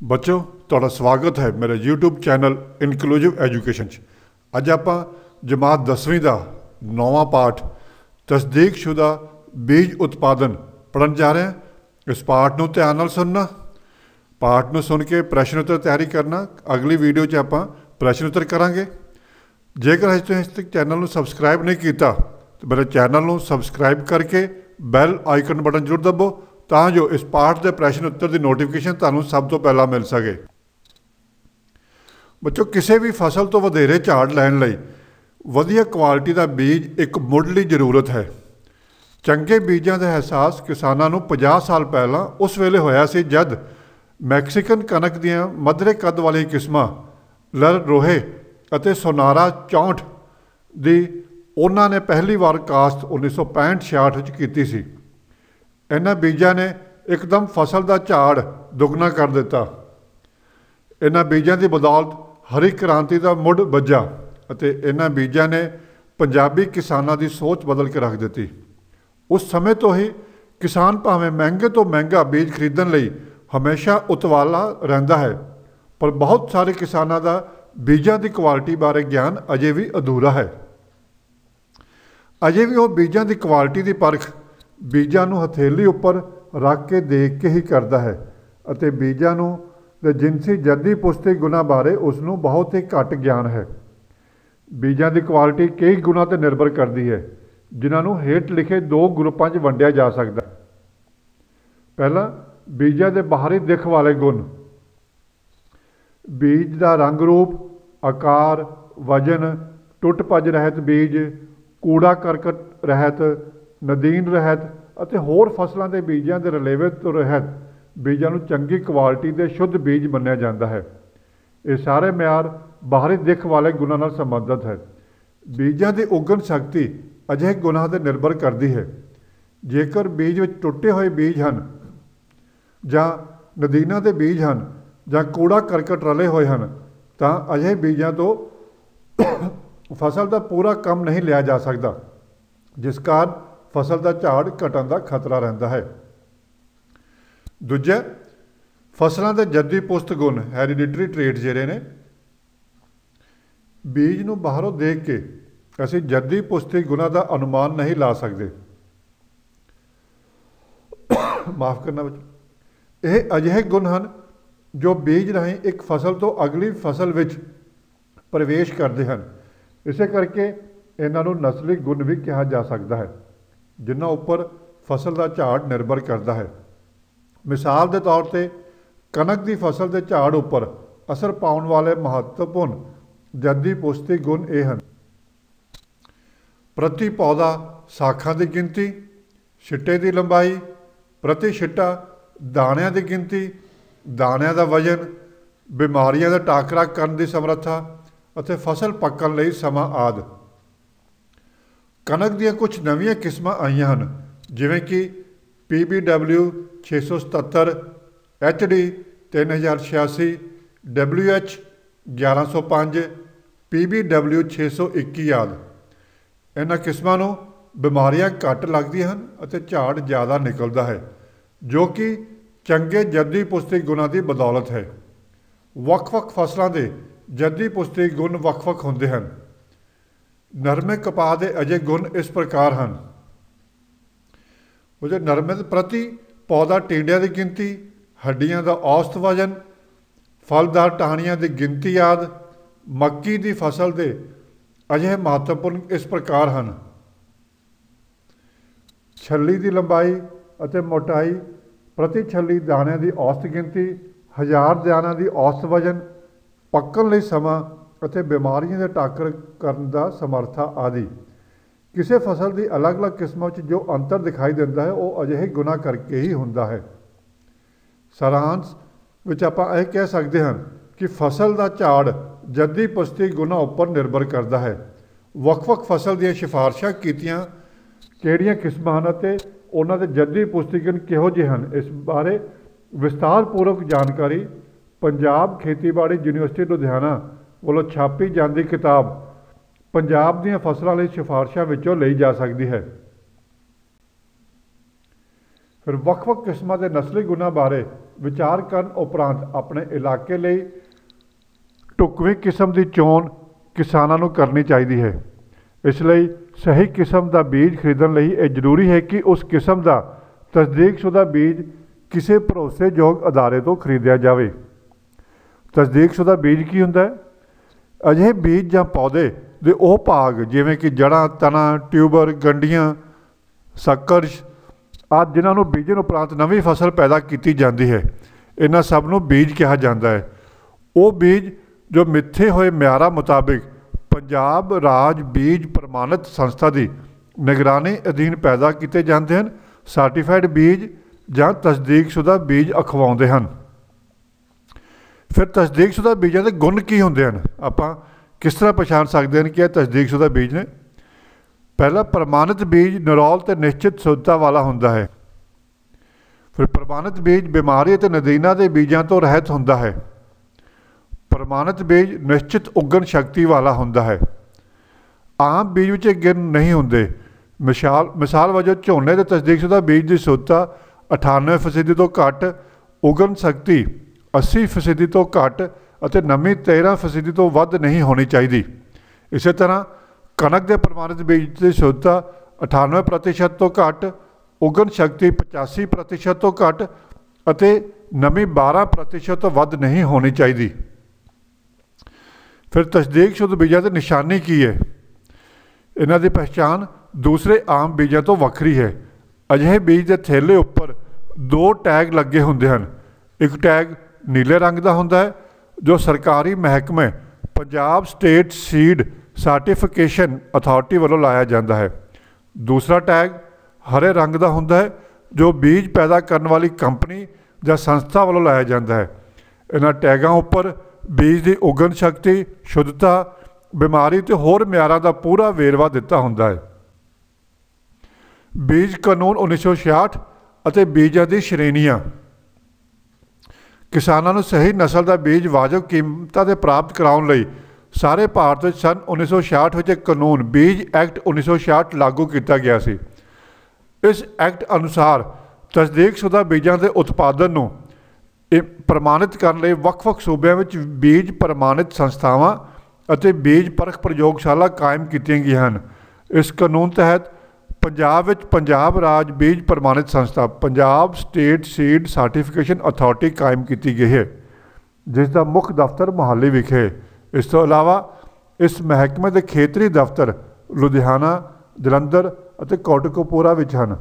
ਬੱਚੋ ਤੁਹਾਡਾ ਸਵਾਗਤ ਹੈ ਮੇਰੇ YouTube ਚੈਨਲ ਇਨਕਲੂਸਿਵ ਐਜੂਕੇਸ਼ਨ 'ਚ ਅੱਜ ਆਪਾਂ ਜਮਾਤ 10ਵੀਂ ਦਾ ਨੌਵਾਂ ਪਾਠ ਤਸਦੀਕਸ਼ੁਦਾ ਬੀਜ ਉਤਪਾਦਨ ਪੜਨ ਜਾ ਰਹੇ ਹਾਂ ਇਸ ਪਾਠ ਨੂੰ ਧਿਆਨ ਨਾਲ ਸੁਣਨਾ ਪਾਠ ਨੂੰ ਸੁਣ ਕੇ ਪ੍ਰਸ਼ਨ ਉੱਤਰ ਤਿਆਰੀ ਕਰਨਾ ਅਗਲੀ ਵੀਡੀਓ 'ਚ ਆਪਾਂ ਪ੍ਰਸ਼ਨ ਉੱਤਰ ਕਰਾਂਗੇ ਜੇਕਰ ਅਜੇ ਤੁਸੀਂ ਇਸ ਤੱਕ ਚੈਨਲ ਨੂੰ ਸਬਸਕ੍ਰਾਈਬ ਨਹੀਂ ਕੀਤਾ ਤਾਂ ਮੇਰੇ ਚੈਨਲ ਨੂੰ ਸਬਸਕ੍ਰਾਈਬ ਕਰਕੇ ਬੈਲ ਆਈਕਨ ਬਟਨ ਜ਼ਰੂਰ ਦਬੋ ਤਾਂ ਜੋ ਇਸ ਪਾਠ ਦੇ ਪ੍ਰਸ਼ਨ ਉੱਤਰ ਦੀ ਨੋਟੀਫਿਕੇਸ਼ਨ ਤੁਹਾਨੂੰ ਸਭ ਤੋਂ ਪਹਿਲਾਂ ਮਿਲ ਸਕੇ। ਬੱਚੋ, ਕਿਸੇ ਵੀ ਫਸਲ ਤੋਂ ਵਧੇਰੇ ਝਾੜ ਲੈਣ ਲਈ ਵਧੀਆ ਕੁਆਲਿਟੀ ਦਾ ਬੀਜ ਇੱਕ ਮੁੱਢਲੀ ਜ਼ਰੂਰਤ ਹੈ। ਚੰਗੇ ਬੀਜਾਂ ਦਾ ਅਹਿਸਾਸ ਕਿਸਾਨਾਂ ਨੂੰ 50 ਸਾਲ ਪਹਿਲਾਂ ਉਸ ਵੇਲੇ ਹੋਇਆ ਸੀ ਜਦ ਮੈਕਸੀਕਨ ਕਣਕ ਦੀਆਂ ਮਧਰੇ ਕੱਦ ਵਾਲੀਆਂ ਕਿਸਮਾਂ ਲਰ, ਰੋਹੇ ਅਤੇ ਸੋਨਾਰਾ 64 ਦੀ ਉਹਨਾਂ ਨੇ ਪਹਿਲੀ ਵਾਰ ਕਾਸਤ 1965-66 ਵਿੱਚ ਕੀਤੀ ਸੀ। ਇਹਨਾਂ ਬੀਜਾਂ ਨੇ ਇੱਕਦਮ ਫਸਲ ਦਾ ਝਾੜ ਦੁੱਗਣਾ ਕਰ ਦਿੱਤਾ। ਇਹਨਾਂ ਬੀਜਾਂ ਦੀ ਬਦੌਲਤ ਹਰੀ ਕ੍ਰਾਂਤੀ ਦਾ ਮੁੱਢ ਵੱਜਾ ਅਤੇ ਇਹਨਾਂ ਬੀਜਾਂ ਨੇ ਪੰਜਾਬੀ ਕਿਸਾਨਾਂ ਦੀ ਸੋਚ ਬਦਲ ਕੇ ਰੱਖ ਦਿੱਤੀ। ਉਸ ਸਮੇਂ ਤੋਂ ਹੀ ਕਿਸਾਨ ਭਾਵੇਂ ਮਹਿੰਗੇ ਤੋਂ ਮਹਿੰਗਾ ਬੀਜ ਖਰੀਦਣ ਲਈ ਹਮੇਸ਼ਾ ਉਤਵਾਲਾ ਰਹਿੰਦਾ ਹੈ, ਪਰ ਬਹੁਤ ਸਾਰੇ ਕਿਸਾਨਾਂ ਦਾ ਬੀਜਾਂ ਦੀ ਕੁਆਲਿਟੀ ਬਾਰੇ ਗਿਆਨ ਅਜੇ ਵੀ ਅਧੂਰਾ ਹੈ। ਅਜੇ ਵੀ ਉਹ ਬੀਜਾਂ ਦੀ ਕੁਆਲਿਟੀ ਦੀ ਪਰਖ ਬੀਜਾਂ ਨੂੰ ਹਥੇਲੀ ਉੱਪਰ ਰੱਖ ਕੇ ਦੇਖ ਕੇ ਹੀ ਕਰਦਾ ਹੈ ਅਤੇ ਬੀਜਾਂ ਨੂੰ ਦੇ ਜਿਨਸੀ ਜੱਦੀ ਪੁਸ਼ਤੀ ਗੁਣਾ ਬਾਰੇ ਉਸ ਨੂੰ ਬਹੁਤ ਹੀ ਘੱਟ ਗਿਆਨ ਹੈ। ਬੀਜਾਂ ਦੀ ਕੁਆਲਿਟੀ ਕਈ ਗੁਣਾ ਤੇ ਨਿਰਭਰ ਕਰਦੀ ਹੈ, ਜਿਨ੍ਹਾਂ ਨੂੰ ਹੇਠ ਲਿਖੇ ਦੋ ਗਰੁੱਪਾਂ 'ਚ ਵੰਡਿਆ ਜਾ ਸਕਦਾ। ਹੈ ਪਹਿਲਾ ਬੀਜਾਂ ਦੇ ਬਾਹਰੀ ਦਿਖ ਵਾਲੇ ਗੁਣ। ਬੀਜ ਦਾ ਰੰਗ ਰੂਪ, ਆਕਾਰ, ਵਜਨ, ਟੁੱਟ ਭੱਜ ਰਹਿਤ ਬੀਜ, ਕੂੜਾ ਕਰਕਟ ਰਹਿਤ ਨਦੀਨ ਰਹਿਤ ਅਤੇ ਹੋਰ ਫਸਲਾਂ ਦੇ ਬੀਜਾਂ ਦੇ ਰਲੇਵੇ ਤੋਂ ਰਹਿਤ, ਬੀਜਾਂ ਨੂੰ ਚੰਗੀ ਕੁਆਲਿਟੀ ਦੇ ਸ਼ੁੱਧ ਬੀਜ ਮੰਨਿਆ ਜਾਂਦਾ ਹੈ। ਇਹ ਸਾਰੇ ਮਿਆਰ ਬਾਹਰੀ ਦਿੱਖ ਵਾਲੇ ਗੁਣਾਂ ਨਾਲ ਸੰਬੰਧਿਤ ਹੈ। ਬੀਜਾਂ ਦੀ ਉਗਣ ਸ਼ਕਤੀ ਅਜਿਹੇ ਗੁਣਾਂ ਤੇ ਨਿਰਭਰ ਕਰਦੀ ਹੈ। ਜੇਕਰ ਬੀਜ ਵਿੱਚ ਟੁੱਟੇ ਹੋਏ ਬੀਜ ਹਨ ਜਾਂ ਨਦੀਨਾਂ ਦੇ ਬੀਜ ਹਨ ਜਾਂ ਕੂੜਾ ਕਰਕਟ ਰਲੇ ਹੋਏ ਹਨ, ਤਾਂ ਅਜਿਹੇ ਬੀਜਾਂ ਤੋਂ ਫਸਲ ਦਾ ਪੂਰਾ ਕੰਮ ਨਹੀਂ ਲਿਆ ਜਾ ਸਕਦਾ, ਜਿਸ ਕਾਰਨ ਫਸਲ ਦਾ ਝਾੜ ਘਟਣ ਦਾ ਖਤਰਾ ਰਹਿੰਦਾ ਹੈ। ਦੂਜਾ, ਫਸਲਾਂ ਦੇ ਜੱਦੀ ਪੁਸਤ ਗੁਣ ਹੈਰੀਡਿਟਰੀ ਟ੍ਰੇਟ ਜਿਹੜੇ ਨੇ, ਬੀਜ ਨੂੰ ਬਾਹਰੋਂ ਦੇਖ ਕੇ ਅਸੀਂ ਜੱਦੀ ਪੁਸਤੀ ਗੁਣਾ ਦਾ ਅਨੁਮਾਨ ਨਹੀਂ ਲਾ ਸਕਦੇ। ਮਾਫ ਕਰਨਾ ਬੱਚੋ, ਇਹ ਅਜਿਹੇ ਗੁਣ ਹਨ ਜੋ ਬੀਜ ਰਾਹੀਂ ਇੱਕ ਫਸਲ ਤੋਂ ਅਗਲੀ ਫਸਲ ਵਿੱਚ ਪ੍ਰਵੇਸ਼ ਕਰਦੇ ਹਨ। ਇਸੇ ਕਰਕੇ ਇਹਨਾਂ ਨੂੰ ਨਸਲੀ ਗੁਣ ਵੀ ਕਿਹਾ ਜਾ ਸਕਦਾ ਹੈ। ਜਿਨ੍ਹਾਂ ਉੱਪਰ ਫਸਲ ਦਾ ਝਾੜ ਨਿਰਭਰ ਕਰਦਾ ਹੈ। ਮਿਸਾਲ ਦੇ ਤੌਰ ਤੇ ਕਣਕ ਦੀ ਫਸਲ ਦੇ ਝਾੜ ਉੱਪਰ ਅਸਰ ਪਾਉਣ ਵਾਲੇ ਮਹੱਤਵਪੂਰਨ ਜੱਦੀ ਪੁਸ਼ਤੀ ਗੁਣ ਇਹ ਹਨ। ਪ੍ਰਤੀ ਪੌਦਾ ਸਾਖਾਂ ਦੀ ਗਿਣਤੀ, ਛਿੱਟੇ ਦੀ ਲੰਬਾਈ, ਪ੍ਰਤੀ ਛਿੱਟਾ ਦਾਣਿਆਂ ਦੀ ਗਿਣਤੀ, ਦਾਣਿਆਂ ਦਾ ਵਜਨ, ਬਿਮਾਰੀਆਂ ਦਾ ਟਾਕਰਾ ਕਰਨ ਦੀ ਸਮਰੱਥਾ ਅਤੇ ਫਸਲ ਪੱਕਣ ਲਈ ਸਮਾਂ ਆਦਿ। ਕਣਕ ਦੀਆਂ ਕੁਝ ਨਵੀਆਂ ਕਿਸਮਾਂ ਆਈਆਂ ਹਨ, ਜਿਵੇਂ ਕਿ PBW 677 HD 3086 WH 1105 PBW 621 ਆਦਿ। ਇਹਨਾਂ ਕਿਸਮਾਂ ਨੂੰ ਬਿਮਾਰੀਆਂ ਘੱਟ ਲੱਗਦੀਆਂ ਹਨ ਅਤੇ ਝਾੜ ਜ਼ਿਆਦਾ ਨਿਕਲਦਾ ਹੈ, ਜੋ ਕਿ ਚੰਗੇ ਜੱਦੀ ਪੁਸ਼ਤੀ ਗੁਣਾਂ ਦੀ ਬਦੌਲਤ ਹੈ। ਵੱਖ-ਵੱਖ ਫਸਲਾਂ ਦੇ ਜੱਦੀ ਪੁਸ਼ਤੀ ਗੁਣ ਵੱਖ-ਵੱਖ ਹੁੰਦੇ ਹਨ। ਨਰਮੇ ਕਪਾਹ ਦੇ ਅਜੇ ਗੁਣ ਇਸ ਪ੍ਰਕਾਰ ਹਨ। ਉਹ ਜੇ ਨਰਮੇ ਦੇ ਪ੍ਰਤੀ ਪੌਦਾ ਟਿੰਡਿਆਂ ਦੀ ਗਿਣਤੀ, ਹੱਡੀਆਂ ਦਾ ਔਸਤ ਵਜਨ ਫਲਦਾਰ ਟਾਹਣੀਆਂ ਦੀ ਗਿਣਤੀ ਆਦ, ਮੱਕੀ ਦੀ ਫਸਲ ਦੇ ਅਜਿਹੇ ਮਹੱਤਵਪੂਰਨ ਇਸ ਪ੍ਰਕਾਰ ਹਨ। ਛੱਲੀ ਦੀ ਲੰਬਾਈ ਅਤੇ ਮੋਟਾਈ, ਪ੍ਰਤੀ ਛੱਲੀ ਦਾਣਿਆਂ ਦੀ ਔਸਤ ਗਿਣਤੀ, ਹਜ਼ਾਰ ਦਾਣਿਆਂ ਦੀ ਔਸਤ ਵਜਨ, ਪੱਕਣ ਲਈ ਸਮਾਂ ਅਤੇ ਬਿਮਾਰੀਆਂ ਦੇ ਟਾਕਰ ਕਰਨ ਦਾ ਸਮਰੱਥਾ ਆਦਿ। ਕਿਸੇ ਫਸਲ ਦੀ ਅਲੱਗ-ਅਲੱਗ ਕਿਸਮਾਂ ਵਿੱਚ ਜੋ ਅੰਤਰ ਦਿਖਾਈ ਦਿੰਦਾ ਹੈ, ਉਹ ਅਜਿਹੇ ਗੁਣਾ ਕਰਕੇ ਹੀ ਹੁੰਦਾ ਹੈ। ਸਾਰਾਂਸ਼ ਵਿੱਚ ਆਪਾਂ ਇਹ ਕਹਿ ਸਕਦੇ ਹਾਂ ਕਿ ਫਸਲ ਦਾ ਝਾੜ ਜੱਦੀ ਪੁਸ਼ਤੀ ਗੁਣਾ ਉੱਪਰ ਨਿਰਭਰ ਕਰਦਾ ਹੈ। ਵੱਖ-ਵੱਖ ਫਸਲ ਦੀਆਂ ਸਿਫਾਰਸ਼ਾਂ ਕੀਤੀਆਂ ਕਿਹੜੀਆਂ ਕਿਸਮਾਂ ਹਨ ਅਤੇ ਉਹਨਾਂ ਦੇ ਜੱਦੀ ਪੁਸ਼ਤੀਗਣ ਕਿਹੋ ਜਿਹੇ ਹਨ, ਇਸ ਬਾਰੇ ਵਿਸਤਾਰਪੂਰਵਕ ਜਾਣਕਾਰੀ ਪੰਜਾਬ ਖੇਤੀਬਾੜੀ ਯੂਨੀਵਰਸਿਟੀ ਲੁਧਿਆਣਾ ਵੱਲੋਂ ਛਾਪੀ ਜਾਂਦੀ ਕਿਤਾਬ ਪੰਜਾਬ ਦੀਆਂ ਫਸਲਾਂ ਲਈ ਸਿਫਾਰਸ਼ਾਂ ਵਿੱਚੋਂ ਲਈ ਜਾ ਸਕਦੀ ਹੈ। ਫਿਰ ਵੱਖ-ਵੱਖ ਕਿਸਮਾਂ ਦੇ ਨਸਲੀ ਗੁਣਾਂ ਬਾਰੇ ਵਿਚਾਰ ਕਰਨ ਉਪਰੰਤ ਆਪਣੇ ਇਲਾਕੇ ਲਈ ਢੁਕਵੀਂ ਕਿਸਮ ਦੀ ਚੋਣ ਕਿਸਾਨਾਂ ਨੂੰ ਕਰਨੀ ਚਾਹੀਦੀ ਹੈ। ਇਸ ਲਈ ਸਹੀ ਕਿਸਮ ਦਾ ਬੀਜ ਖਰੀਦਣ ਲਈ ਇਹ ਜ਼ਰੂਰੀ ਹੈ ਕਿ ਉਸ ਕਿਸਮ ਦਾ ਤਸਦੀਕਸ਼ੁਦਾ ਬੀਜ ਕਿਸੇ ਭਰੋਸੇਯੋਗ ਅਦਾਰੇ ਤੋਂ ਖਰੀਦਿਆ ਜਾਵੇ। ਤਸਦੀਕਸ਼ੁਦਾ ਬੀਜ ਕੀ ਹੁੰਦਾ ਹੈ? ਅਜਿਹੇ ਬੀਜ ਜਾਂ ਪੌਦੇ ਦੇ ਉਹ ਭਾਗ ਜਿਵੇਂ ਕਿ ਜੜਾਂ ਤਣਾ, ਟਿਊਬਰ, ਗੰਡੀਆਂ, ਸਕਰਸ਼ ਆਦਿ, ਜਿਨ੍ਹਾਂ ਨੂੰ ਬੀਜਣ ਉਪਰੰਤ ਨਵੀਂ ਫਸਲ ਪੈਦਾ ਕੀਤੀ ਜਾਂਦੀ ਹੈ। ਇਹਨਾਂ ਸਭ ਨੂੰ ਬੀਜ ਕਿਹਾ ਜਾਂਦਾ ਹੈ। ਉਹ ਬੀਜ ਜੋ ਮਿੱਥੇ ਹੋਏ ਮਿਆਰਾਂ ਮੁਤਾਬਿਕ ਪੰਜਾਬ ਰਾਜ ਬੀਜ ਪ੍ਰਮਾਣਿਤ ਸੰਸਥਾ ਦੀ ਨਿਗਰਾਨੀ ਅਧੀਨ ਪੈਦਾ ਕੀਤੇ ਜਾਂਦੇ ਹਨ। ਸਰਟੀਫਾਈਡ ਬੀਜ ਜਾਂ ਤਸਦੀਕਸ਼ੁਦਾ ਬੀਜ ਅਖਵਾਉਂਦੇ ਹਨ। ਫਿਰ ਤਸਦੀਕਸ਼ੁਦਾ ਬੀਜਾਂ ਦੇ ਗੁਣ ਕੀ ਹੁੰਦੇ ਹਨ? ਆਪਾਂ ਕਿਸ ਤਰ੍ਹਾਂ ਪਛਾਣ ਸਕਦੇ ਹਾਂ ਕਿ ਇਹ ਤਸਦੀਕਸ਼ੁਦਾ ਬੀਜ ਨੇ? ਪਹਿਲਾ, ਪ੍ਰਮਾਣਿਤ ਬੀਜ ਨਿਰੋਲ ਤੇ ਨਿਸ਼ਚਿਤ ਸ਼ੁੱਧਤਾ ਵਾਲਾ ਹੁੰਦਾ ਹੈ। ਫਿਰ ਪ੍ਰਮਾਣਿਤ ਬੀਜ ਬਿਮਾਰੀ ਅਤੇ ਨਦੀਨਾਂ ਦੇ ਬੀਜਾਂ ਤੋਂ ਰਹਿਤ ਹੁੰਦਾ ਹੈ। ਪ੍ਰਮਾਣਿਤ ਬੀਜ ਨਿਸ਼ਚਿਤ ਉਗਣ ਸ਼ਕਤੀ ਵਾਲਾ ਹੁੰਦਾ ਹੈ। ਆਮ ਬੀਜ ਵਿੱਚ ਗਿਣ ਨਹੀਂ ਹੁੰਦੇ। ਮਿਸਾਲ ਮਿਸਾਲ ਵਜੋਂ ਝੋਨੇ ਦੇ ਤਸਦੀਕਸ਼ੁਦਾ ਬੀਜ ਦੀ ਸ਼ੁੱਧਤਾ 98% ਤੋਂ ਘੱਟ ਉਗਣ ਸ਼ਕਤੀ 80% ਤੋਂ ਘੱਟ ਅਤੇ ਨਮੀ 13% ਤੋਂ ਵੱਧ ਨਹੀਂ ਹੋਣੀ ਚਾਹੀਦੀ। ਇਸੇ ਤਰ੍ਹਾਂ ਕਣਕ ਦੇ ਪ੍ਰਮਾਣਿਤ ਬੀਜ ਦੀ ਸ਼ੁੱਧਤਾ 98% ਤੋਂ ਘੱਟ, ਉਗਣ ਸ਼ਕਤੀ 85% ਤੋਂ ਘੱਟ ਅਤੇ ਨਮੀ 12% ਤੋਂ ਵੱਧ ਨਹੀਂ ਹੋਣੀ ਚਾਹੀਦੀ। ਫਿਰ ਤਸਦੀਕ ਸ਼ੁੱਧ ਬੀਜਾਂ ਦੀ ਨਿਸ਼ਾਨੀ ਕੀ ਹੈ? ਇਹਨਾਂ ਦੀ ਪਛਾਣ ਦੂਸਰੇ ਆਮ ਬੀਜਾਂ ਤੋਂ ਵੱਖਰੀ ਹੈ। ਅਜਿਹੇ ਬੀਜ ਦੇ ਥੈਲੇ ਉੱਪਰ ਦੋ ਟੈਗ ਲੱਗੇ ਹੁੰਦੇ ਹਨ। ਇੱਕ ਟੈਗ ਨੀਲੇ ਰੰਗ ਦਾ ਹੁੰਦਾ ਹੈ, ਜੋ ਸਰਕਾਰੀ ਮਹਿਕਮੇ Punjab state seed certification authority ਵੱਲੋਂ ਲਾਇਆ ਜਾਂਦਾ ਹੈ। ਦੂਸਰਾ ਟੈਗ ਹਰੇ ਰੰਗ ਦਾ ਹੁੰਦਾ ਹੈ, ਜੋ ਬੀਜ ਪੈਦਾ ਕਰਨ ਵਾਲੀ ਕੰਪਨੀ ਜਾਂ ਸੰਸਥਾ ਵੱਲੋਂ ਲਾਇਆ ਜਾਂਦਾ ਹੈ। ਇਹਨਾਂ ਟੈਗਾਂ ਉੱਪਰ ਬੀਜ ਦੀ ਉਗਣ ਸ਼ਕਤੀ, ਸ਼ੁੱਧਤਾ, ਬਿਮਾਰੀ ਤੇ ਹੋਰ ਮਿਆਰਾਂ ਦਾ ਪੂਰਾ ਵੇਰਵਾ ਦਿੱਤਾ ਹੁੰਦਾ ਹੈ। ਬੀਜ ਕਾਨੂੰਨ 1966 ਅਤੇ ਬੀਜਾਂ ਦੀ ਸ਼੍ਰੇਣੀਆਂ ਕਿਸਾਨਾਂ ਨੂੰ ਸਹੀ ਨਸਲ ਦਾ ਬੀਜ ਵਾਜਬ ਕੀਮਤਾਂ ਤੇ ਪ੍ਰਾਪਤ ਕਰਾਉਣ ਲਈ ਸਾਰੇ ਭਾਰਤ ਵਿੱਚ ਸਨ 1966 ਵਿੱਚ ਇੱਕ ਕਾਨੂੰਨ, ਬੀਜ ਐਕਟ 1966 ਲਾਗੂ ਕੀਤਾ ਗਿਆ ਸੀ। ਇਸ ਐਕਟ ਅਨੁਸਾਰ ਤਸਦੀਕਸ਼ੁਦਾ ਬੀਜਾਂ ਦੇ ਉਤਪਾਦਨ ਨੂੰ ਪ੍ਰਮਾਣਿਤ ਕਰਨ ਲਈ ਵੱਖ-ਵੱਖ ਸੂਬਿਆਂ ਵਿੱਚ ਬੀਜ ਪ੍ਰਮਾਣਿਤ ਸੰਸਥਾਵਾਂ ਅਤੇ ਬੀਜ ਪਰਖ ਪ੍ਰਯੋਗਸ਼ਾਲਾ ਕਾਇਮ ਕੀਤੀਆਂ ਗਈਆਂ ਹਨ। ਇਸ ਕਾਨੂੰਨ ਤਹਿਤ ਪੰਜਾਬ ਵਿੱਚ ਪੰਜਾਬ ਰਾਜ ਬੀਜ ਪ੍ਰਮਾਣਿਤ ਸੰਸਥਾ Punjab state seed certification authority ਕਾਇਮ ਕੀਤੀ ਗਈ ਹੈ ਜਿਸ ਦਾ ਮੁੱਖ ਦਫ਼ਤਰ ਮੁਹਾਲੀ ਵਿਖੇ ਇਸ ਤੋਂ ਇਲਾਵਾ ਇਸ ਮਹਿਕਮੇ ਦੇ ਖੇਤਰੀ ਦਫ਼ਤਰ ਲੁਧਿਆਣਾ, ਜਲੰਧਰ ਅਤੇ ਕੋਟਕਪੂਰਾ ਵਿੱਚ ਹਨ।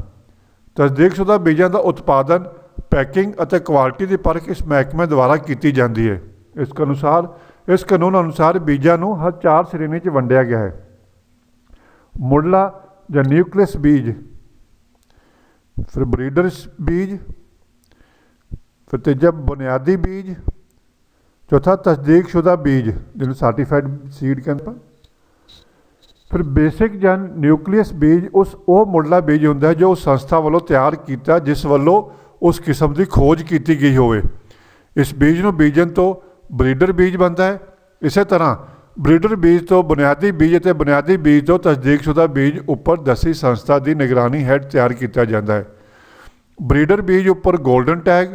ਤਸਦੀਕਸ਼ੁਦਾ ਬੀਜਾਂ ਦਾ ਉਤਪਾਦਨ, ਪੈਕਿੰਗ ਅਤੇ ਕੁਆਲਿਟੀ ਦੀ ਪਰਖ ਇਸ ਮਹਿਕਮੇ ਦੁਆਰਾ ਕੀਤੀ ਜਾਂਦੀ ਹੈ। ਇਸ ਅਨੁਸਾਰ, ਇਸ ਕਾਨੂੰਨ ਅਨੁਸਾਰ ਬੀਜਾਂ ਨੂੰ ਹਰ ਚਾਰ ਸ਼੍ਰੇਣੀ 'ਚ ਵੰਡਿਆ ਗਿਆ ਹੈ। ਮੁੱਢਲਾ ਜਾਂ ਨਿਊਕਲੀਅਸ ਬੀਜ, ਫਿਰ ਬਰੀਡਰਸ ਬੀਜ, ਫਿਰ ਤੀਜਾ ਬੁਨਿਆਦੀ ਬੀਜ, ਚੌਥਾ ਤਸਦੀਕਸ਼ੁਦਾ ਬੀਜ ਜਿਹਨੂੰ ਸਰਟੀਫਾਈਡ ਸੀਡ ਕਹਿੰਦੇ ਫਿਰ ਬੇਸਿਕ ਜਾਂ ਨਿਊਕਲੀਅਸ ਬੀਜ, ਉਸ ਉਹ ਮੁੱਢਲਾ ਬੀਜ ਹੁੰਦਾ ਜੋ ਸੰਸਥਾ ਵੱਲੋਂ ਤਿਆਰ ਕੀਤਾ, ਜਿਸ ਵੱਲੋਂ ਉਸ ਕਿਸਮ ਦੀ ਖੋਜ ਕੀਤੀ ਗਈ ਹੋਵੇ। ਇਸ ਬੀਜ ਨੂੰ ਬੀਜਣ ਤੋਂ ਬਰੀਡਰ ਬੀਜ ਬਣਦਾ ਹੈ। ਇਸੇ ਤਰ੍ਹਾਂ ਬਰੀਡਰ ਬੀਜ ਤੋਂ ਬੁਨਿਆਦੀ ਬੀਜ ਅਤੇ ਬੁਨਿਆਦੀ ਬੀਜ ਤੋਂ ਤਸਦੀਕਸ਼ੁਦਾ ਬੀਜ ਉੱਪਰ ਦਸੀ ਸੰਸਥਾ ਦੀ ਨਿਗਰਾਨੀ ਹੈਡ ਤਿਆਰ ਕੀਤਾ ਜਾਂਦਾ ਹੈ। ਬਰੀਡਰ ਬੀਜ ਉੱਪਰ 골ਡਨ ਟੈਗ,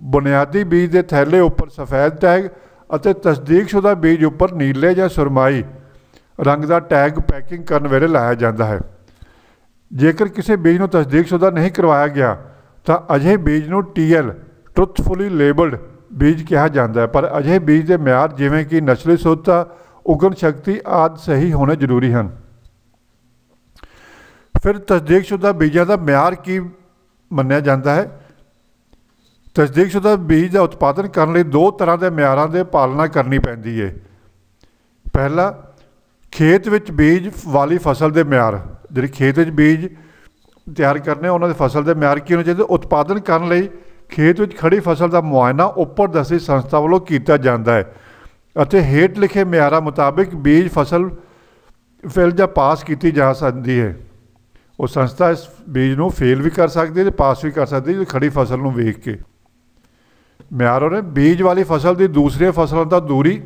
ਬੁਨਿਆਦੀ ਬੀਜ ਦੇ ਥੈਲੇ ਉੱਪਰ ਸਫੈਦ ਟੈਗ ਅਤੇ ਤਸਦੀਕਸ਼ੁਦਾ ਬੀਜ ਉੱਪਰ ਨੀਲੇ ਜਾਂ ਸੁਰਮਾਈ ਰੰਗ ਦਾ ਟੈਗ ਪੈਕਿੰਗ ਕਰਨ ਵੇਲੇ ਲਾਇਆ ਜਾਂਦਾ ਹੈ। ਜੇਕਰ ਕਿਸੇ ਬੀਜ ਨੂੰ ਤਸਦੀਕਸ਼ੁਦਾ ਨਹੀਂ ਕਰਵਾਇਆ ਗਿਆ, ਤਾਂ ਅਜੇ ਬੀਜ ਨੂੰ ਟੀਐਲ ਟਰੁਥਫੁਲੀ ਲੇਬਲਡ ਬੀਜ ਕਿਹਾ ਜਾਂਦਾ ਹੈ। ਪਰ ਅਜੇ ਬੀਜ ਦੇ ਮਿਆਰ ਜਿਵੇਂ ਕਿ ਨਸਲੀ ਸ਼ੁੱਧਤਾ ਉਗਣ ਸ਼ਕਤੀ ਆਦਿ ਸਹੀ ਹੋਣੇ ਜ਼ਰੂਰੀ ਹਨ। ਫਿਰ ਤਸਦੀਕਸ਼ੁਦਾ ਬੀਜਾਂ ਦਾ ਮਿਆਰ ਕੀ ਮੰਨਿਆ ਜਾਂਦਾ ਹੈ? ਤਸਦੀਕਸ਼ੁਦਾ ਬੀਜ ਦਾ ਉਤਪਾਦਨ ਕਰਨ ਲਈ ਦੋ ਤਰ੍ਹਾਂ ਦੇ ਮਿਆਰਾਂ ਦੇ ਪਾਲਣਾ ਕਰਨੀ ਪੈਂਦੀ ਹੈ ਪਹਿਲਾ, ਖੇਤ ਵਿੱਚ ਬੀਜ ਵਾਲੀ ਫਸਲ ਦੇ ਮਿਆਰ। ਜਿਹੜੀ ਖੇਤ ਵਿੱਚ ਬੀਜ ਤਿਆਰ ਕਰਨੇ, ਉਹਨਾਂ ਦੇ ਫਸਲ ਦੇ ਮਿਆਰ ਕੀ ਹੋਣੇ ਚਾਹੀਦੇ? ਉਤਪਾਦਨ ਕਰਨ ਲਈ ਖੇਤ ਵਿੱਚ ਖੜੀ ਫਸਲ ਦਾ ਮੁਆਇਨਾ ਉੱਪਰ ਦੱਸੀ ਸੰਸਥਾ ਵੱਲੋਂ ਕੀਤਾ ਜਾਂਦਾ ਹੈ। ਅਤੇ ਹੇਠ ਲਿਖੇ ਮਿਆਰਾਂ ਮੁਤਾਬਿਕ ਬੀਜ ਫਸਲ ਫੇਲ ਜਾਂ ਪਾਸ ਕੀਤੀ ਜਾ ਸਕਦੀ ਹੈ। ਉਹ ਸੰਸਥਾ ਇਸ ਬੀਜ ਨੂੰ ਫੇਲ ਵੀ ਕਰ ਸਕਦੀ ਹੈ ਤੇ ਪਾਸ ਵੀ ਕਰ ਸਕਦੀ ਹੈ ਖੜੀ ਫਸਲ ਨੂੰ ਵੇਖ ਕੇ। ਮਿਆਰ ਉਹਨੇ ਬੀਜ ਵਾਲੀ ਫਸਲ ਦੀ ਦੂਸਰੀਆਂ ਫਸਲਾਂ ਦਾ ਦੂਰੀ,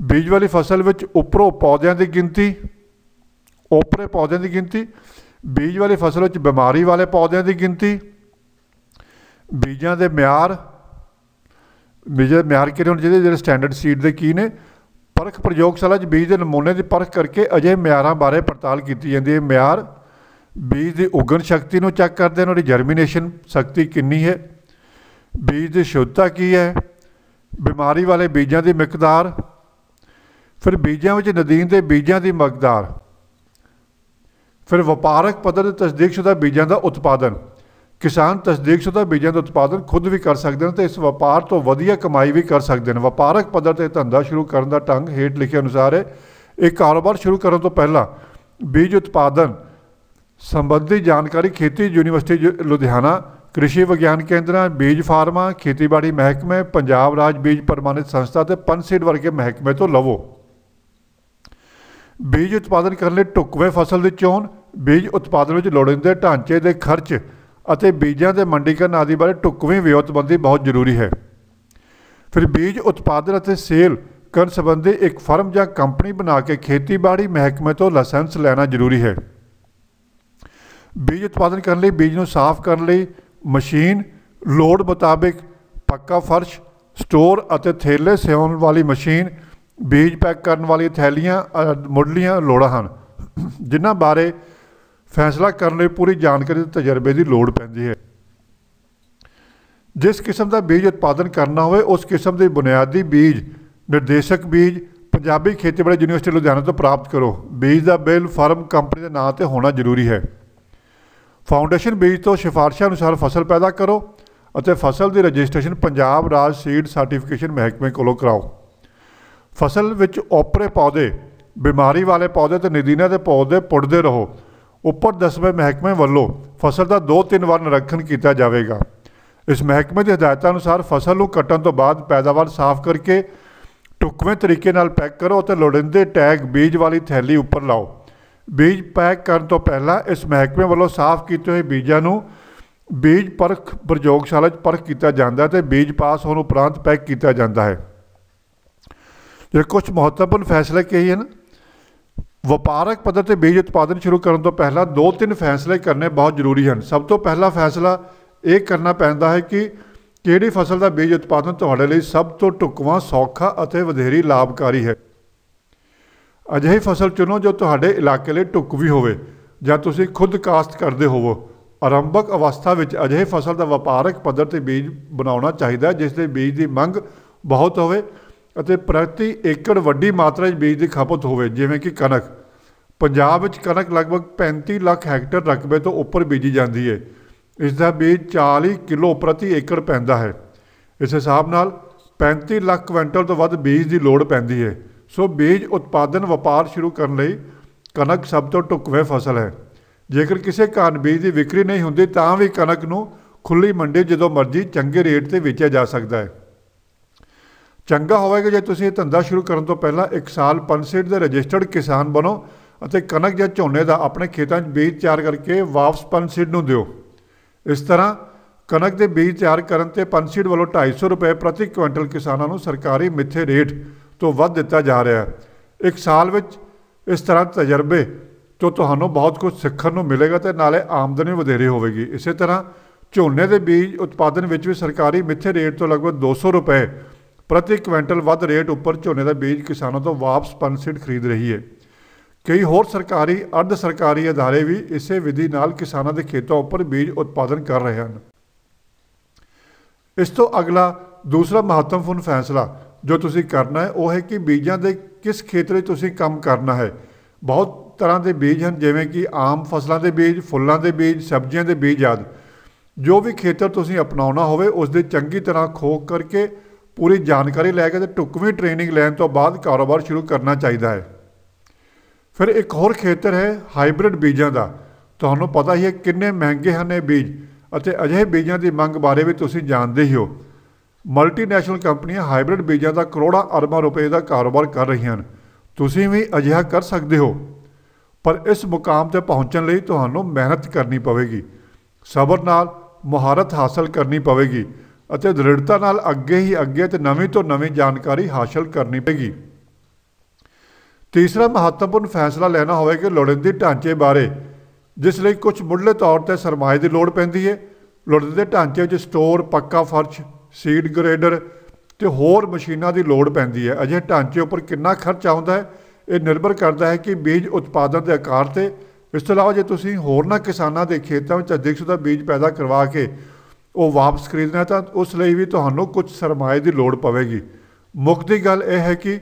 ਬੀਜ ਵਾਲੀ ਫਸਲ ਵਿੱਚ ਉੱਪਰੋਂ ਪੌਦਿਆਂ ਦੀ ਗਿਣਤੀ, ਉਪਰੇ ਪੌਦਿਆਂ ਦੀ ਗਿਣਤੀ, ਬੀਜ ਵਾਲੀ ਫਸਲ ਵਿੱਚ ਬਿਮਾਰੀ ਵਾਲੇ ਪੌਦਿਆਂ ਦੀ ਗਿਣਤੀ, ਬੀਜਾਂ ਦੇ ਮਿਆਰ ਬੀਜਾਂ ਮਿਆਰ ਕਿਹੜੇ ਹੋਣ ਜਿਹਦੇ ਜਿਹੜੇ ਸਟੈਂਡਰਡ ਸੀਡ ਦੇ ਕੀ ਨੇ, ਪਰਖ ਪ੍ਰਯੋਗਸ਼ਾਲਾ 'ਚ ਬੀਜ ਦੇ ਨਮੂਨੇ ਦੀ ਪਰਖ ਕਰਕੇ ਅਜੇ ਮਿਆਰਾਂ ਬਾਰੇ ਪੜਤਾਲ ਕੀਤੀ ਜਾਂਦੀ ਹੈ। ਮਿਆਰ ਬੀਜ ਦੀ ਉਗਣ ਸ਼ਕਤੀ ਨੂੰ ਚੈੱਕ ਕਰਦੇ ਹਨ ਉਹਦੀ ਜਰਮੀਨੇਸ਼ਨ ਸ਼ਕਤੀ ਕਿੰਨੀ ਹੈ, ਬੀਜ ਦੀ ਸ਼ੁੱਧਤਾ ਕੀ ਹੈ, ਬਿਮਾਰੀ ਵਾਲੇ ਬੀਜਾਂ ਦੀ ਮਿਕਦਾਰ, ਫਿਰ ਬੀਜਾਂ ਵਿੱਚ ਨਦੀਨ ਦੇ ਬੀਜਾਂ ਦੀ ਮਕਦਾਰ, ਫਿਰ ਵਪਾਰਕ ਪੱਧਰ ਤੇ ਤਸਦੀਕਸ਼ੁਦਾ ਬੀਜਾਂ ਦਾ ਉਤਪਾਦਨ। ਕਿਸਾਨ ਤਸਦੀਕਸ਼ੁਦਾ ਬੀਜਾਂ ਦਾ ਉਤਪਾਦਨ ਖੁਦ ਵੀ ਕਰ ਸਕਦੇ ਹਨ ਤੇ ਇਸ ਵਪਾਰ ਤੋਂ ਵਧੀਆ ਕਮਾਈ ਵੀ ਕਰ ਸਕਦੇ ਹਨ ਵਪਾਰਕ ਪੱਧਰ ਤੇ ਧੰਦਾ ਸ਼ੁਰੂ ਕਰਨ ਦਾ ਢੰਗ ਹੇਠ ਲਿਖੇ ਅਨੁਸਾਰ ਹੈ। ਇਹ ਕਾਰੋਬਾਰ ਸ਼ੁਰੂ ਕਰਨ ਤੋਂ ਪਹਿਲਾਂ ਬੀਜ ਉਤਪਾਦਨ ਸੰਬੰਧੀ ਜਾਣਕਾਰੀ ਖੇਤੀ ਯੂਨੀਵਰਸਿਟੀ ਲੁਧਿਆਣਾ, ਕ੍ਰਿਸ਼ੀ ਵਿਗਿਆਨ ਕੇਂਦਰਾਂ, ਬੀਜ ਫਾਰਮਾਂ, ਖੇਤੀਬਾੜੀ ਮਹਿਕਮੇ, ਪੰਜਾਬ ਰਾਜ ਬੀਜ ਪ੍ਰਮਾਣਿਤ ਸੰਸਥਾ ਤੇ ਪੰਸੀਡ ਵਰਗੇ ਮਹਿਕਮੇ ਤੋਂ ਲਵੋ। ਬੀਜ ਉਤਪਾਦਨ ਕਰਨ ਲਈ ਟੁਕਵੇਂ ਫਸਲ ਦੀ ਚੋਣ, ਬੀਜ ਉਤਪਾਦਨ ਵਿੱਚ ਲੋੜੀਂਦੇ ਢਾਂਚੇ ਦੇ ਖਰਚ ਅਤੇ ਬੀਜਾਂ ਦੇ ਮੰਡੀਕਰਨ ਆਦਿ ਬਾਰੇ ਟੁਕਵੇਂ ਵਿਉਤਬੰਦੀ ਬਹੁਤ ਜ਼ਰੂਰੀ ਹੈ। ਫਿਰ ਬੀਜ ਉਤਪਾਦਨ ਅਤੇ ਸੇਲ ਕਰਨ ਸੰਬੰਧੀ ਇੱਕ ਫਰਮ ਜਾਂ ਕੰਪਨੀ ਬਣਾ ਕੇ ਖੇਤੀਬਾੜੀ ਮਹਿਕਮੇ ਤੋਂ ਲਾਇਸੈਂਸ ਲੈਣਾ ਜ਼ਰੂਰੀ ਹੈ। ਬੀਜ ਉਤਪਾਦਨ ਕਰਨ ਲਈ, ਬੀਜ ਨੂੰ ਸਾਫ਼ ਕਰਨ ਲਈ ਮਸ਼ੀਨ ਲੋਡ ਮੁਤਾਬਿਕ ਪੱਕਾ ਫਰਸ਼, ਸਟੋਰ ਅਤੇ ਥੈਲੇ ਸਿਉਣ ਵਾਲੀ ਮਸ਼ੀਨ, ਬੀਜ ਪੈਕ ਕਰਨ ਵਾਲੀ ਥੈਲੀਆਂ ਮੁੱਢਲੀਆਂ ਲੋੜਾਂ ਹਨ। ਜਿਨ੍ਹਾਂ ਬਾਰੇ ਫੈਸਲਾ ਕਰਨ ਲਈ ਪੂਰੀ ਜਾਣਕਾਰੀ ਤੇ ਤਜਰਬੇ ਦੀ ਲੋੜ ਪੈਂਦੀ ਹੈ। ਜਿਸ ਕਿਸਮ ਦਾ ਬੀਜ ਉਤਪਾਦਨ ਕਰਨਾ ਹੋਵੇ, ਉਸ ਕਿਸਮ ਦੇ ਬੁਨਿਆਦੀ ਬੀਜ, ਨਿਰਦੇਸ਼ਕ ਬੀਜ, ਪੰਜਾਬੀ ਖੇਤੀਬਾੜੀ ਯੂਨੀਵਰਸਿਟੀ ਲੁਧਿਆਣਾ ਤੋਂ ਪ੍ਰਾਪਤ ਕਰੋ। ਬੀਜ ਦਾ ਬਿੱਲ ਫਾਰਮ ਕੰਪਨੀ ਦੇ ਨਾਂ ਤੇ ਹੋਣਾ ਜ਼ਰੂਰੀ ਹੈ। ਫਾਊਂਡੇਸ਼ਨ ਬੀਜ ਤੋਂ ਸਿਫਾਰਸ਼ਾਂ ਅਨੁਸਾਰ ਫਸਲ ਪੈਦਾ ਕਰੋ ਅਤੇ ਫਸਲ ਦੀ ਰਜਿਸਟ੍ਰੇਸ਼ਨ ਪੰਜਾਬ ਰਾਜ ਸੀਡ ਸਰਟੀਫਿਕੇਸ਼ਨ ਮਹਿਕਮੇ ਕੋਲੋਂ ਕਰਾਓ। ਫਸਲ ਵਿੱਚ ਓਪਰੇ ਪੌਦੇ, ਬਿਮਾਰੀ ਵਾਲੇ ਪੌਦੇ ਤੇ ਨਦੀਨਾਂ ਦੇ ਪੌਦੇ ਪੁੱਟਦੇ ਰਹੋ। ਉੱਪਰ ਦਸਵੇਂ ਮਹਿਕਮੇ ਵੱਲੋਂ ਫਸਲ ਦਾ ਦੋ ਤਿੰਨ ਵਾਰ ਨਿਰੀਖਣ ਕੀਤਾ ਜਾਵੇਗਾ। ਇਸ ਮਹਿਕਮੇ ਦੀ ਹਦਾਇਤਾਂ ਅਨੁਸਾਰ ਫਸਲ ਨੂੰ ਕੱਟਣ ਤੋਂ ਬਾਅਦ ਪੈਦਾਵਾਰ ਸਾਫ਼ ਕਰਕੇ ਟੁਕਵੇਂ ਤਰੀਕੇ ਨਾਲ ਪੈਕ ਕਰੋ ਅਤੇ ਲੋੜੀਂਦੇ ਟੈਗ ਬੀਜ ਵਾਲੀ ਥੈਲੀ ਉੱਪਰ ਲਾਓ। ਬੀਜ ਪੈਕ ਕਰਨ ਤੋਂ ਪਹਿਲਾਂ ਇਸ ਮਹਿਕਮੇ ਵੱਲੋਂ ਸਾਫ਼ ਕੀਤੇ ਹੋਏ ਬੀਜਾਂ ਨੂੰ ਬੀਜ ਪਰਖ ਪ੍ਰਯੋਗਸ਼ਾਲਾ 'ਚ ਪਰਖ ਕੀਤਾ ਜਾਂਦਾ ਤੇ ਬੀਜ ਪਾਸ ਹੋਣ ਉਪਰੰਤ ਪੈਕ ਕੀਤਾ ਜਾਂਦਾ ਹੈ। ਜੇ ਕੁਝ ਮਹੱਤਵਪੂਰਨ ਫੈਸਲੇ ਕਹੀ ਹਨ ਵਪਾਰਕ ਪੱਧਰ ਤੇ ਬੀਜ ਉਤਪਾਦਨ ਸ਼ੁਰੂ ਕਰਨ ਤੋਂ ਪਹਿਲਾਂ ਦੋ ਤਿੰਨ ਫੈਸਲੇ ਕਰਨੇ ਬਹੁਤ ਜ਼ਰੂਰੀ ਹਨ। ਸਭ ਤੋਂ ਪਹਿਲਾ ਫੈਸਲਾ ਇਹ ਕਰਨਾ ਪੈਂਦਾ ਹੈ ਕਿ ਕਿਹੜੀ ਫਸਲ ਦਾ ਬੀਜ ਉਤਪਾਦਨ ਤੁਹਾਡੇ ਲਈ ਸਭ ਤੋਂ ਢੁਕਵਾਂ, ਸੌਖਾ ਅਤੇ ਵਧੇਰੀ ਲਾਭਕਾਰੀ ਹੈ। ਅਜਿਹੀ ਫਸਲ ਚੁਣੋ ਜੋ ਤੁਹਾਡੇ ਇਲਾਕੇ ਲਈ ਢੁਕਵੀ ਹੋਵੇ ਜਾਂ ਤੁਸੀਂ ਖੁਦ ਕਾਸ਼ਤ ਕਰਦੇ ਹੋਵੋ। ਆਰੰਭਕ ਅਵਸਥਾ ਵਿੱਚ ਅਜਿਹੀ ਫਸਲ ਦਾ ਵਪਾਰਕ ਪੱਧਰ ਤੇ ਬੀਜ ਬਣਾਉਣਾ ਚਾਹੀਦਾ ਜਿਸ ਦੇ ਬੀਜ ਦੀ ਮੰਗ ਬਹੁਤ ਹੋਵੇ। ਅਤੇ ਪ੍ਰਤੀ ਏਕੜ ਵੱਡੀ ਮਾਤਰਾ ਵਿੱਚ ਬੀਜ ਦੀ ਖਪਤ ਹੋਵੇ, ਜਿਵੇਂ ਕਿ ਕਣਕ। ਪੰਜਾਬ ਵਿੱਚ ਕਣਕ ਲਗਭਗ 35 ਲੱਖ ਹੈਕਟਰ ਰਕਬੇ ਤੋਂ ਉੱਪਰ ਬੀਜੀ ਜਾਂਦੀ ਹੈ ਇਸ ਦਾ ਬੀਜ 40 ਕਿਲੋ ਪ੍ਰਤੀ ਏਕੜ ਪੈਂਦਾ ਹੈ। ਇਸ ਹਿਸਾਬ ਨਾਲ 35 ਲੱਖ ਕੁਇੰਟਲ ਤੋਂ ਵੱਧ ਬੀਜ ਦੀ ਲੋੜ ਪੈਂਦੀ ਹੈ ਸੋ ਬੀਜ ਉਤਪਾਦਨ ਵਪਾਰ ਸ਼ੁਰੂ ਕਰਨ ਲਈ ਕਣਕ ਸਭ ਤੋਂ ਢੁਕਵੇਂ ਫਸਲ ਹੈ। ਜੇਕਰ ਕਿਸੇ ਕਾਰਨ ਬੀਜ ਦੀ ਵਿਕਰੀ ਨਹੀਂ ਹੁੰਦੀ, ਤਾਂ ਵੀ ਕਣਕ ਨੂੰ ਖੁੱਲੀ ਮੰਡੀ ਜਦੋਂ ਮਰਜ਼ੀ ਚੰਗੇ ਰੇਟ ਤੇ ਵੇਚਿਆ ਜਾ ਸਕਦਾ ਹੈ। ਚੰਗਾ ਹੋਵੇਗਾ ਜੇ ਤੁਸੀਂ ਇਹ ਧੰਦਾ ਸ਼ੁਰੂ ਕਰਨ ਤੋਂ ਪਹਿਲਾਂ 1 ਸਾਲ ਪੰਸੀਡ ਦੇ ਰਜਿਸਟਰਡ ਕਿਸਾਨ ਬਣੋ ਅਤੇ ਕਣਕ ਜਾਂ ਝੋਨੇ ਦਾ ਆਪਣੇ ਖੇਤਾਂ 'ਚ ਬੀਜ ਤਿਆਰ ਕਰਕੇ ਵਾਪਸ ਪੰਸੀਡ ਨੂੰ ਦਿਓ। ਇਸ ਤਰ੍ਹਾਂ ਕਣਕ ਦੇ ਬੀਜ ਤਿਆਰ ਕਰਨ ਤੇ ਪੰਸੀਡ ਵੱਲੋਂ 250 ਰੁਪਏ ਪ੍ਰਤੀ ਕੁਇੰਟਲ ਕਿਸਾਨਾਂ ਨੂੰ ਸਰਕਾਰੀ ਮਿੱਥੇ ਰੇਟ ਤੋਂ ਵੱਧ ਦਿੱਤਾ ਜਾ ਰਿਹਾ ਹੈ। ਇੱਕ ਸਾਲ ਵਿੱਚ ਇਸ ਤਰ੍ਹਾਂ ਤਜਰਬੇ ਤੋਂ ਤੁਹਾਨੂੰ ਬਹੁਤ ਕੁਝ ਸਿੱਖਣ ਨੂੰ ਮਿਲੇਗਾ ਤੇ ਨਾਲੇ ਆਮਦਨੀ ਵਧੇਰੇ ਹੋਵੇਗੀ। ਇਸੇ ਤਰ੍ਹਾਂ ਝੋਨੇ ਦੇ ਬੀਜ ਉਤਪਾਦਨ ਵਿੱਚ ਵੀ ਸਰਕਾਰੀ ਮਿੱਥੇ ਰੇਟ ਤੋਂ ਲਗਭਗ 200 ਰੁਪਏ ਪ੍ਰਤੀ ਕੁਇੰਟਲ ਵੱਧ ਰੇਟ ਉੱਪਰ ਝੋਨੇ ਦਾ ਬੀਜ ਕਿਸਾਨਾਂ ਤੋਂ ਵਾਪਸ ਪਨਸਿਡ ਖਰੀਦ ਰਹੀ ਹੈ। ਕਈ ਹੋਰ ਸਰਕਾਰੀ, ਅਰਧ ਸਰਕਾਰੀ ਅਦਾਰੇ ਵੀ ਇਸੇ ਵਿਧੀ ਨਾਲ ਕਿਸਾਨਾਂ ਦੇ ਖੇਤਾਂ ਉੱਪਰ ਬੀਜ ਉਤਪਾਦਨ ਕਰ ਰਹੇ ਹਨ। ਇਸ ਤੋਂ ਅਗਲਾ, ਦੂਸਰਾ ਮਹੱਤਵਪੂਰਨ ਫੈਸਲਾ ਜੋ ਤੁਸੀਂ ਕਰਨਾ ਹੈ, ਉਹ ਹੈ ਕਿ ਬੀਜਾਂ ਦੇ ਕਿਸ ਖੇਤਰ ਵਿੱਚ ਤੁਸੀਂ ਕੰਮ ਕਰਨਾ ਹੈ। ਬਹੁਤ ਤਰ੍ਹਾਂ ਦੇ ਬੀਜ ਹਨ, ਜਿਵੇਂ ਕਿ ਆਮ ਫਸਲਾਂ ਦੇ ਬੀਜ, ਫੁੱਲਾਂ ਦੇ ਬੀਜ, ਸਬਜ਼ੀਆਂ ਦੇ ਬੀਜ ਆਦਿ। ਜੋ ਵੀ ਖੇਤਰ ਤੁਸੀਂ ਅਪਣਾਉਣਾ ਹੋਵੇ ਉਸ ਦੇ ਚੰਗੀ ਤਰ੍ਹਾਂ ਖੋਖ ਕਰਕੇ ਪੂਰੀ ਜਾਣਕਾਰੀ ਲੈ ਕੇ ਤੇ ਟੁਕਵੀਂ ਟ੍ਰੇਨਿੰਗ ਲੈਣ ਤੋਂ ਬਾਅਦ ਕਾਰੋਬਾਰ ਸ਼ੁਰੂ ਕਰਨਾ ਚਾਹੀਦਾ ਹੈ। ਫਿਰ ਇੱਕ ਹੋਰ ਖੇਤਰ ਹੈ ਹਾਈਬ੍ਰਿਡ ਬੀਜਾਂ ਦਾ। ਤੁਹਾਨੂੰ ਪਤਾ ਹੀ ਹੈ ਕਿੰਨੇ ਮਹਿੰਗੇ ਹਨ ਇਹ ਬੀਜ ਅਤੇ ਅਜਿਹੇ ਬੀਜਾਂ ਦੀ ਮੰਗ ਬਾਰੇ ਵੀ ਤੁਸੀਂ ਜਾਣਦੇ ਹੀ ਹੋ। ਮਲਟੀਨੈਸ਼ਨਲ ਕੰਪਨੀਆਂ ਹਾਈਬ੍ਰਿਡ ਬੀਜਾਂ ਦਾ ਕਰੋੜਾਂ ਅਰਬਾਂ ਰੁਪਏ ਦਾ ਕਾਰੋਬਾਰ ਕਰ ਰਹੀਆਂ ਹਨ। ਤੁਸੀਂ ਵੀ ਅਜਿਹਾ ਕਰ ਸਕਦੇ ਹੋ। ਪਰ ਇਸ ਮੁਕਾਮ ਤੇ ਪਹੁੰਚਣ ਲਈ ਤੁਹਾਨੂੰ ਮਿਹਨਤ ਕਰਨੀ ਪਵੇਗੀ। ਸਬਰ ਨਾਲ ਮਹਾਰਤ ਹਾਸਲ ਕਰਨੀ ਪਵੇਗੀ। ਅਤੇ ਦ੍ਰਿੜਤਾ ਨਾਲ ਅੱਗੇ ਹੀ ਅੱਗੇ ਤੇ ਨਵੀਂ ਤੋਂ ਨਵੀਂ ਜਾਣਕਾਰੀ ਹਾਸਲ ਕਰਨੀ ਪਵੇਗੀ ਤੀਸਰਾ ਮਹੱਤਵਪੂਰਨ ਫੈਸਲਾ ਲੈਣਾ ਹੋਵੇਗਾ ਕਿ ਲੋੜੀਂਦੀ ਢਾਂਚੇ ਬਾਰੇ, ਜਿਸ ਲਈ ਕੁਝ ਮੁੱਢਲੇ ਤੌਰ ਤੇ ਸਰਮਾਏ ਦੀ ਲੋੜ ਪੈਂਦੀ ਹੈ ਲੋੜੀਂਦੇ ਢਾਂਚੇ ਵਿੱਚ ਸਟੋਰ, ਪੱਕਾ ਫਰਸ਼, ਸੀਡ ਗ੍ਰੇਡਰ ਤੇ ਹੋਰ ਮਸ਼ੀਨਾਂ ਦੀ ਲੋੜ ਪੈਂਦੀ ਹੈ ਅਜੇ ਢਾਂਚੇ ਉੱਪਰ ਕਿੰਨਾ ਖਰਚ ਆਉਂਦਾ ਹੈ ਇਹ ਨਿਰਭਰ ਕਰਦਾ ਹੈ ਕਿ ਬੀਜ ਉਤਪਾਦਨ ਦੇ ਆਕਾਰ ਤੇ। ਇਸ ਤੋਂ ਇਲਾਵਾ ਜੇ ਤੁਸੀਂ ਹੋਰਨਾਂ ਕਿਸਾਨਾਂ ਦੇ ਖੇਤਾਂ ਵਿੱਚ ਅਧਿਕਸ਼ਤਾ ਬੀਜ ਪੈਦਾ ਕਰਵਾ ਕੇ ਉਹ ਵਾਪਸ ਖਰੀਦਣਾ ਤਾਂ ਉਸ ਲਈ ਵੀ ਤੁਹਾਨੂੰ ਕੁਝ ਸਰਮਾਏ ਦੀ ਲੋੜ ਪਵੇਗੀ ਮੁੱਖ ਦੀ ਗੱਲ ਇਹ ਹੈ ਕਿ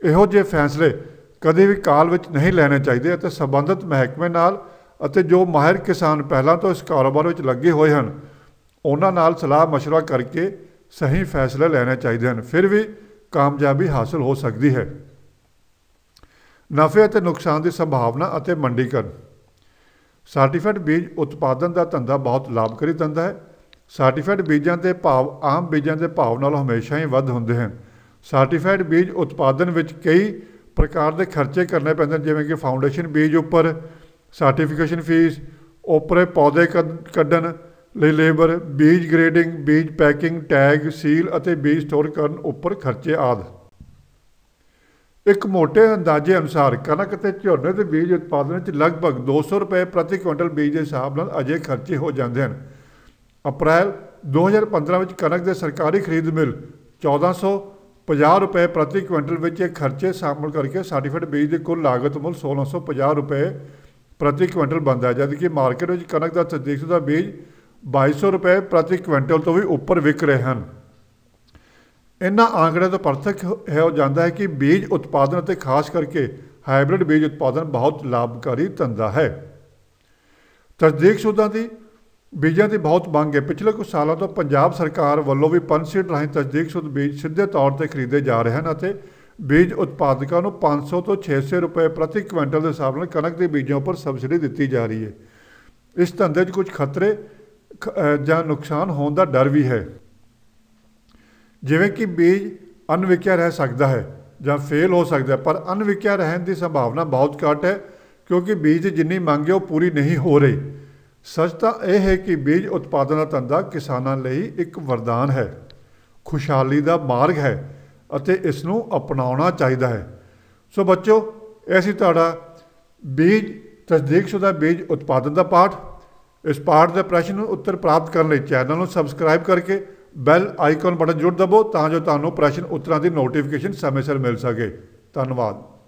ਇਹੋ ਜਿਹੇ ਫੈਸਲੇ ਕਦੇ ਵੀ ਕਾਲ ਵਿੱਚ ਨਹੀਂ ਲੈਣੇ ਚਾਹੀਦੇ ਅਤੇ ਸੰਬੰਧਿਤ ਮਹਿਕਮੇ ਨਾਲ ਅਤੇ ਜੋ ਮਾਹਿਰ ਕਿਸਾਨ ਪਹਿਲਾਂ ਤੋਂ ਇਸ ਕਾਰੋਬਾਰ ਵਿੱਚ ਲੱਗੇ ਹੋਏ ਹਨ ਉਹਨਾਂ ਨਾਲ ਸਲਾਹ مشورہ ਕਰਕੇ ਸਹੀ ਫੈਸਲੇ ਲੈਣੇ ਚਾਹੀਦੇ ਹਨ ਫਿਰ ਵੀ ਕਾਮਯਾਬੀ ਹਾਸਲ ਹੋ ਸਕਦੀ ਹੈ ਨਫੇ ਅਤੇ ਨੁਕਸਾਨ ਦੀ ਸੰਭਾਵਨਾ ਅਤੇ ਮੰਡੀਕਰਨ ਸਰਟੀਫਾਈਡ ਬੀਜ ਉਤਪਾਦਨ ਦਾ ਧੰਦਾ ਬਹੁਤ ਲਾਭਕਾਰੀ ਧੰਦਾ ਹੈ ਸਰਟੀਫਾਈਡ ਬੀਜਾਂ ਦੇ ਭਾਵ, ਆਮ ਬੀਜਾਂ ਦੇ ਭਾਵ ਨਾਲੋਂ ਹਮੇਸ਼ਾ ਹੀ ਵੱਧ ਹੁੰਦੇ ਹਨ। ਸਰਟੀਫਾਈਡ ਬੀਜ ਉਤਪਾਦਨ ਵਿੱਚ ਕਈ ਪ੍ਰਕਾਰ ਦੇ ਖਰਚੇ ਕਰਨੇ ਪੈਂਦੇ ਜਿਵੇਂ ਕਿ ਫਾਊਂਡੇਸ਼ਨ ਬੀਜ ਉੱਪਰ ਸਰਟੀਫਿਕੇਸ਼ਨ ਫੀਸ ਉਪਰੇ ਪੌਦੇ ਕੱਢਣ ਲਈ ਲੇਬਰ ਬੀਜ ਗ੍ਰੇਡਿੰਗ ਬੀਜ ਪੈਕਿੰਗ ਟੈਗ ਸੀਲ ਅਤੇ ਬੀਜ ਸਟੋਰ ਕਰਨ ਉੱਪਰ ਖਰਚੇ ਆਦਿ। ਇੱਕ ਮੋٹے ਅੰਦਾਜ਼ੇ ਅਨੁਸਾਰ ਕਣਕ ਤੇ ਝੋਨੇ ਦੇ ਬੀਜ ਉਤਪਾਦਨ ਵਿੱਚ ਲਗਭਗ 200 ਰੁਪਏ ਪ੍ਰਤੀ ਕੁਇੰਟਲ ਬੀਜ ਦੇ ਹਿਸਾਬ ਨਾਲ ਅਜੇ ਖਰਚੇ ਹੋ ਜਾਂਦੇ ਹਨ। ਅਪ੍ਰੈਲ 2015 ਵਿੱਚ ਕਣਕ ਦੇ ਸਰਕਾਰੀ ਖਰੀਦ ਮਿਲ। 1450 ਰੁਪਏ ਪ੍ਰਤੀ ਕੁਇੰਟਲ ਵਿੱਚ ਇਹ ਖਰਚੇ ਸ਼ਾਮਲ ਕਰਕੇ ਸਰਟੀਫਾਈਡ ਬੀਜ ਦੇ ਕੁੱਲ ਲਾਗਤ ਮੁੱਲ 1650 ਰੁਪਏ ਪ੍ਰਤੀ ਕੁਇੰਟਲ ਬਣਦਾ ਹੈ। ਜਦਕਿ ਮਾਰਕੀਟ ਵਿੱਚ ਕਣਕ ਦਾ ਤਸਦੀਕਸ਼ੁਦਾ ਬੀਜ 2200 ਰੁਪਏ ਪ੍ਰਤੀ ਕੁਇੰਟਲ ਤੋਂ ਵੀ ਉੱਪਰ ਵਿਕ ਰਹੇ ਹਨ। ਇਹਨਾਂ ਆંકੜਿਆਂ ਤੋਂ ਪਰਥਕ ਪ੍ਰਤੱਖ ਹੋ ਜਾਂਦਾ ਹੈ ਕਿ ਬੀਜ ਉਤਪਾਦਨ ਅਤੇ ਖਾਸ ਕਰਕੇ ਹਾਈਬ੍ਰਿਡ ਬੀਜ ਉਤਪਾਦਨ ਬਹੁਤ ਲਾਭਕਾਰੀ ਧੰਦਾ ਹੈ। ਤਸਦੀਕਸ਼ੁਦਾ ਦੀ ਬੀਜਾਂ ਦੀ ਬਹੁਤ ਮੰਗ ਹੈ। ਪਿਛਲੇ ਕੁਝ ਸਾਲਾਂ ਤੋਂ ਪੰਜਾਬ ਸਰਕਾਰ ਵੱਲੋਂ ਵੀ ਪੰਸੀਡ ਰਾਹੀਂ ਤਸਦੀਕਸ਼ੁਦ ਬੀਜ ਸਿੱਧੇ ਤੌਰ ਤੇ ਖਰੀਦੇ ਜਾ ਰਹੇ ਹਨ ਅਤੇ ਬੀਜ ਉਤਪਾਦਕਾਂ ਨੂੰ 500 ਤੋਂ 600 ਰੁਪਏ ਪ੍ਰਤੀ ਕੁਇੰਟਲ ਦੇ ਹਿਸਾਬ ਨਾਲ ਕਣਕ ਦੇ ਬੀਜਾਂ ਉੱਪਰ ਸਬਸਿਡੀ ਦਿੱਤੀ ਜਾ ਰਹੀ ਹੈ। ਇਸ ਧੰਦੇ 'ਚ ਕੁਝ ਖਤਰੇ ਜਾਂ ਨੁਕਸਾਨ ਹੋਣ ਦਾ ਡਰ ਵੀ ਹੈ। ਜਿਵੇਂ ਕਿ ਬੀਜ ਅਨਵਿਕਿਆ ਰਹਿ ਸਕਦਾ ਹੈ ਜਾਂ ਫੇਲ ਹੋ ਸਕਦਾ ਪਰ ਅਨਵਿਕਿਆ ਰਹਿਣ ਦੀ ਸੰਭਾਵਨਾ ਬਹੁਤ ਘੱਟ ਹੈ ਕਿਉਂਕਿ ਬੀਜ ਦੀ ਜਿੰਨੀ ਮੰਗ ਹੈ ਉਹ ਪੂਰੀ ਨਹੀਂ ਹੋ ਰਹੀ। ਸੱਚ ਤਾਂ ਇਹ ਹੈ ਕਿ ਬੀਜ ਉਤਪਾਦਨ ਦਾ ਧੰਦਾ ਕਿਸਾਨਾਂ ਲਈ ਇੱਕ ਵਰਦਾਨ ਹੈ। ਖੁਸ਼ਹਾਲੀ ਦਾ ਮਾਰਗ ਹੈ ਅਤੇ ਇਸ ਨੂੰ ਅਪਣਾਉਣਾ ਚਾਹੀਦਾ ਹੈ। ਸੋ ਬੱਚੋ, ਇਹ ਸੀ ਤੁਹਾਡਾ ਬੀਜ ਤਸਦੀਕਸ਼ੁਦਾ ਬੀਜ ਉਤਪਾਦਨ ਦਾ ਪਾਠ। ਇਸ ਪਾਠ ਦੇ ਪ੍ਰਸ਼ਨ ਨੂੰ ਉੱਤਰ ਪ੍ਰਾਪਤ ਕਰਨ ਲਈ ਚੈਨਲ ਨੂੰ ਸਬਸਕ੍ਰਾਈਬ ਕਰਕੇ ਬੈਲ ਆਈਕਨ ਬਟਨ ਜ਼ਰੂਰ ਦਬੋ ਤਾਂ ਜੋ ਤੁਹਾਨੂੰ ਪ੍ਰਸ਼ਨ ਉੱਤਰਾਂ ਦੀ ਨੋਟੀਫਿਕੇਸ਼ਨ ਸਮੇਂ ਸਿਰ ਮਿਲ ਸਕੇ। ਧੰਨਵਾਦ।